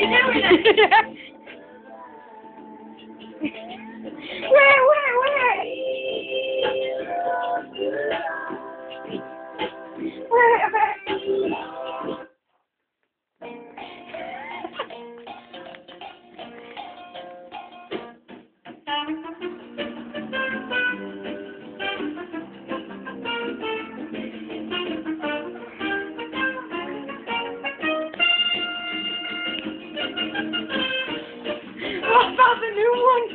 You never know. wrong.